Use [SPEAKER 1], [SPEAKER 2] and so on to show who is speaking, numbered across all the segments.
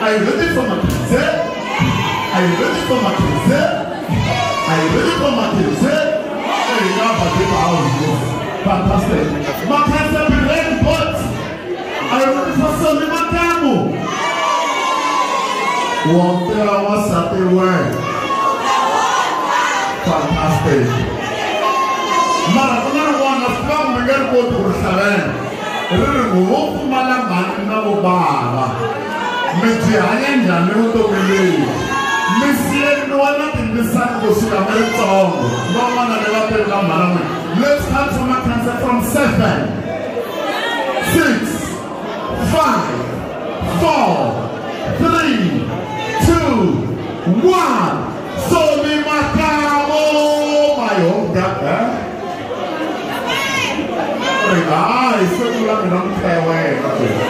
[SPEAKER 1] Are you ready for my kids? Are you ready for my kids? Are you ready for my kids? Are you go, but they are all yours. Fantastic. My kids have been ready, but are you ready for some of my demo? Wọ́n fẹ́ the ṣàtẹ̀wẹ̀. Fantastic. Mara mara wọn na fún àwọn ọmọ ẹgbẹ́ wo tó sẹ̀rẹ̀. Èmi rìn wọ́n fún Mala Màá ní náà wọ́n bá a wá mete anya nyame ho dɔmele mesie no ana de mesa no kɔsi na meretɔɔ na ɔma na dɛba pɛ na mara me let's start from a cancer from seven six five four three two one so mi ma ka o ma yɔ ga ɛ. Ah, it's so good. I'm not fair way. Okay.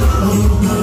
[SPEAKER 1] Oh,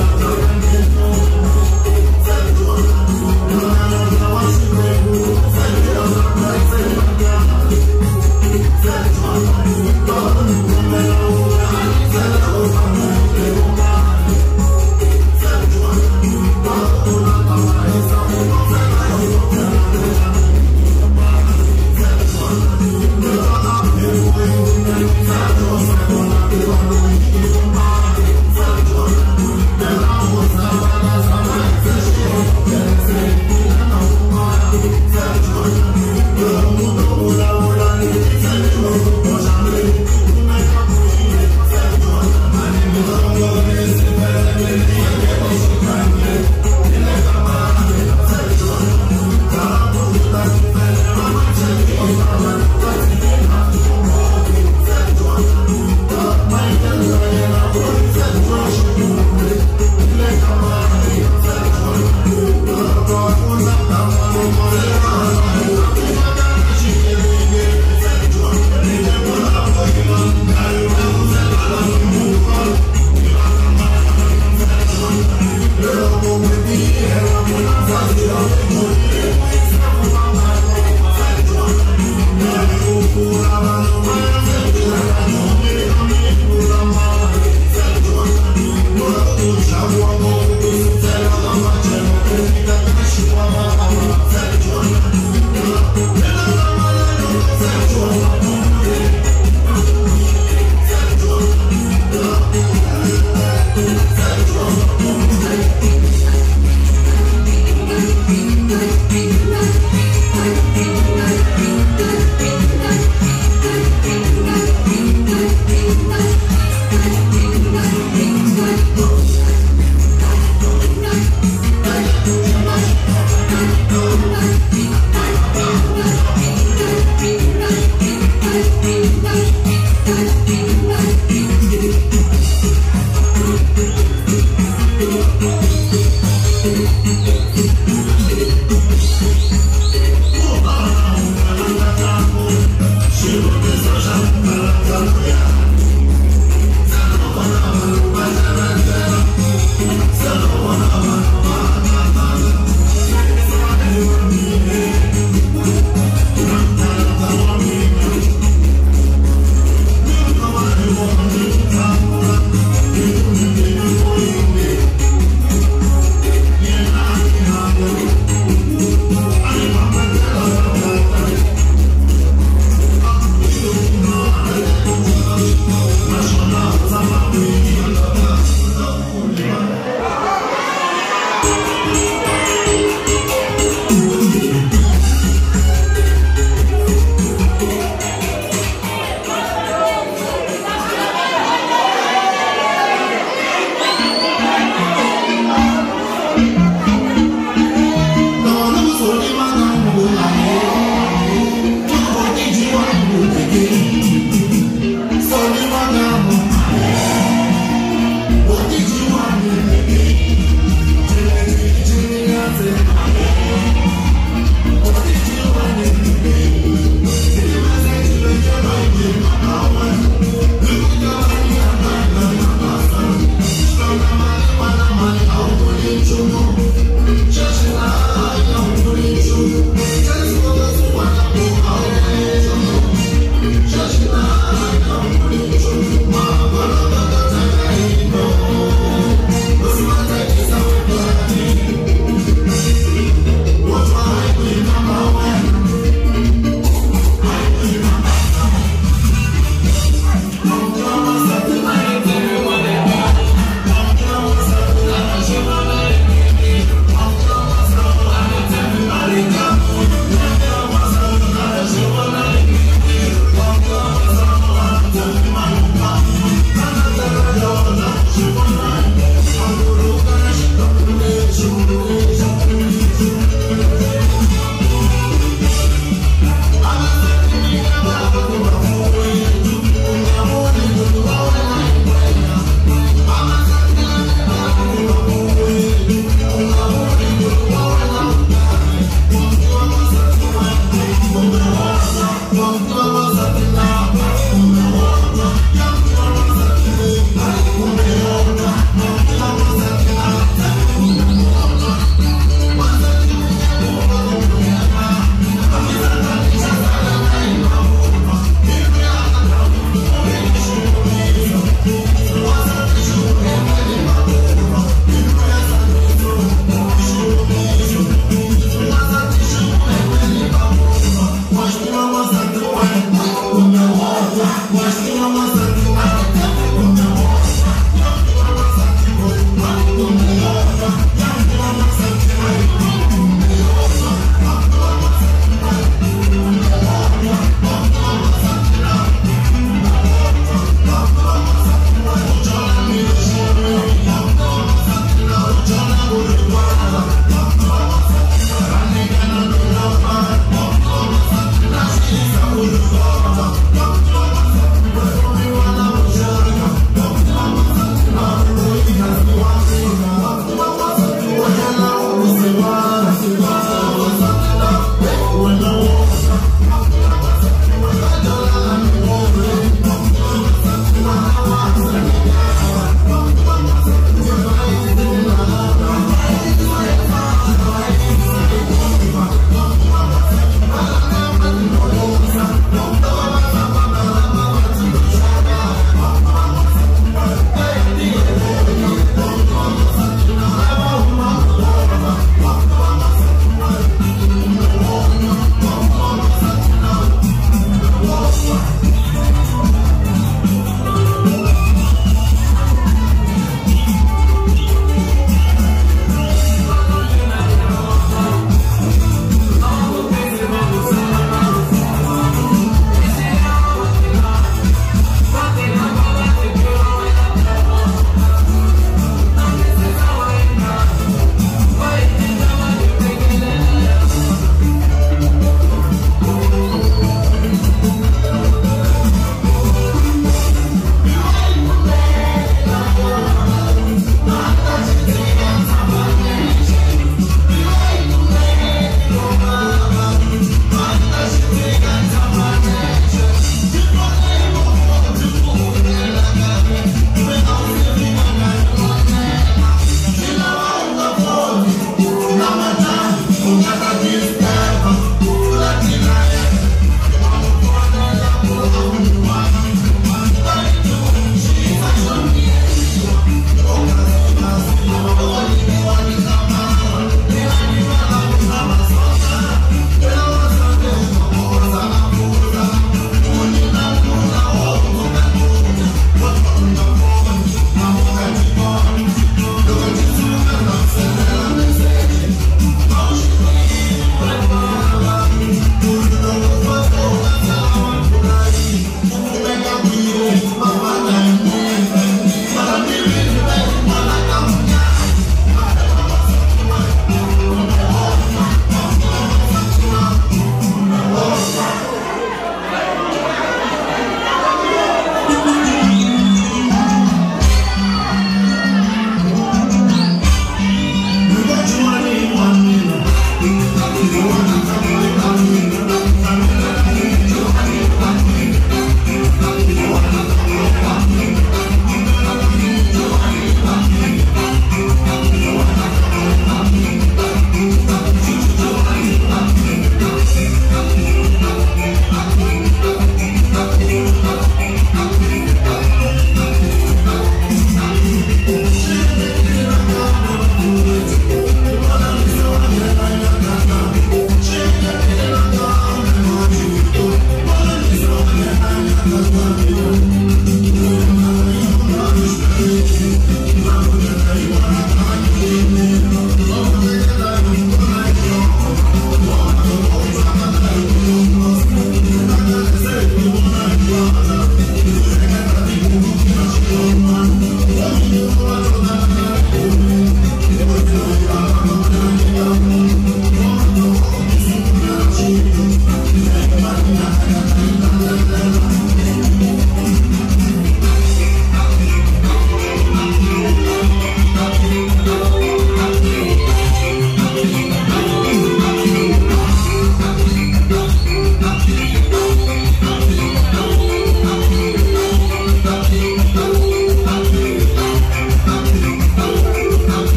[SPEAKER 1] amor.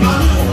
[SPEAKER 1] Money.